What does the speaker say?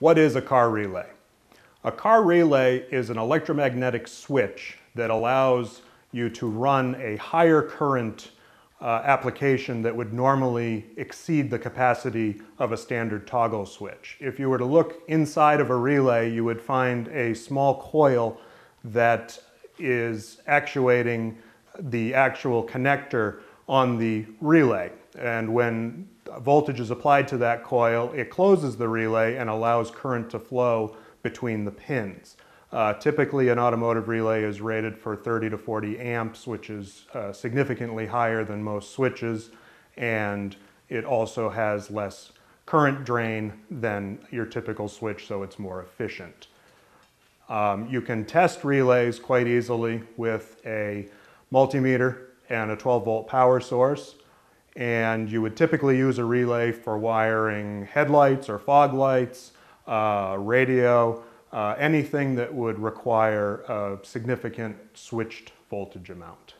What is a car relay? A car relay is an electromagnetic switch that allows you to run a higher current uh, application that would normally exceed the capacity of a standard toggle switch. If you were to look inside of a relay, you would find a small coil that is actuating the actual connector on the relay. And when voltage is applied to that coil, it closes the relay and allows current to flow between the pins. Uh, typically an automotive relay is rated for 30 to 40 amps, which is uh, significantly higher than most switches, and it also has less current drain than your typical switch, so it's more efficient. Um, you can test relays quite easily with a multimeter and a 12 volt power source. And you would typically use a relay for wiring headlights or fog lights, uh, radio, uh, anything that would require a significant switched voltage amount.